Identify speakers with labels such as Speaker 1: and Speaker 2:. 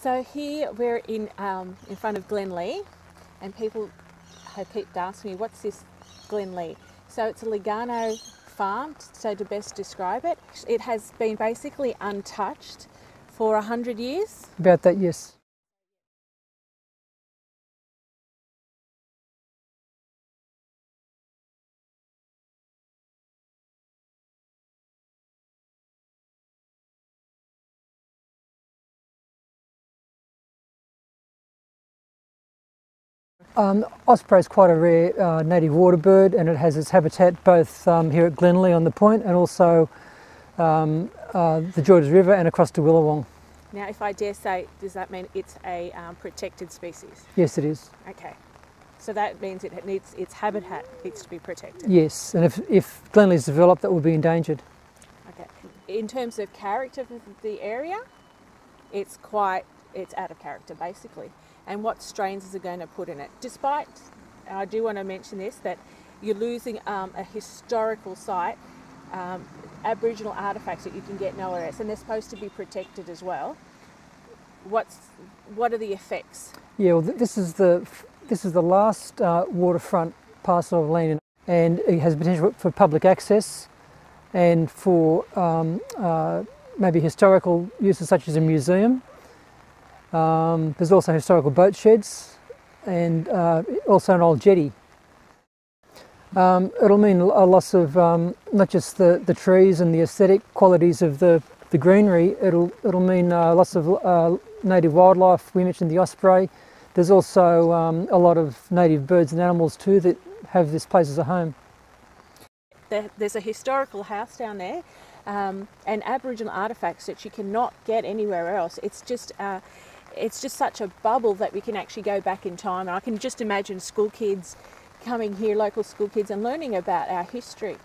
Speaker 1: So here we're in um, in front of Glenlee, and people have kept asking me, "What's this Glenlee?" So it's a Lugarno farm. So to best describe it, it has been basically untouched for a hundred years.
Speaker 2: About that, yes. Um, osprey is quite a rare uh, native water bird and it has its habitat both um, here at Glenlee on the point and also um, uh, the Georges River and across to Illawong.
Speaker 1: Now, if I dare say, does that mean it's a um, protected species?
Speaker 2: Yes, it is.
Speaker 1: Okay. So that means it needs its habitat needs to be protected.
Speaker 2: Yes, and if, if Glenlee's developed, that will be endangered.
Speaker 1: Okay. In terms of character of the area, it's quite it's out of character basically. And what strains is it going to put in it? Despite, I do want to mention this that you're losing um, a historical site, um, Aboriginal artefacts that you can get nowhere else, and they're supposed to be protected as well. What's what are the effects?
Speaker 2: Yeah, well, this is the this is the last uh, waterfront parcel of land, and it has potential for public access and for um, uh, maybe historical uses such as a museum. Um, there's also historical boat sheds and uh, also an old jetty. Um, it'll mean a loss of um, not just the, the trees and the aesthetic qualities of the, the greenery, it'll, it'll mean uh, loss of uh, native wildlife. We mentioned the osprey. There's also um, a lot of native birds and animals too that have this place as a home.
Speaker 1: There's a historical house down there um, and Aboriginal artefacts that you cannot get anywhere else. It's just uh, it's just such a bubble that we can actually go back in time. And I can just imagine school kids coming here, local school kids, and learning about our history.